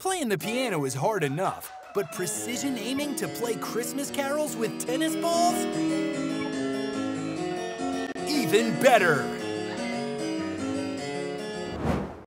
Playing the piano is hard enough, but precision aiming to play Christmas carols with tennis balls? Even better!